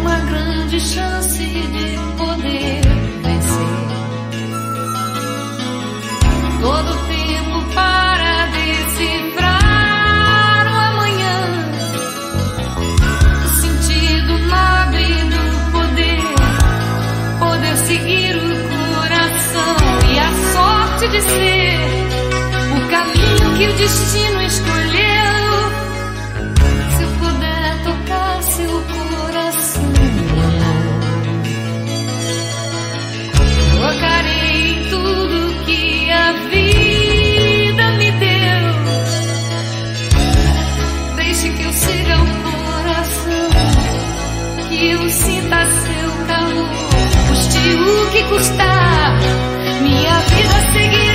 Uma grande chance de poder vencer. Todo tempo para decifrar o amanhã. O sentido nobre do poder, poder seguir o coração e a sorte de ser que o destino escolheu. Se eu puder tocar seu coração, em tudo que a vida me deu. Deixe que eu siga o coração, que eu sinta seu calor. Custe o que custar, minha vida seguirá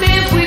live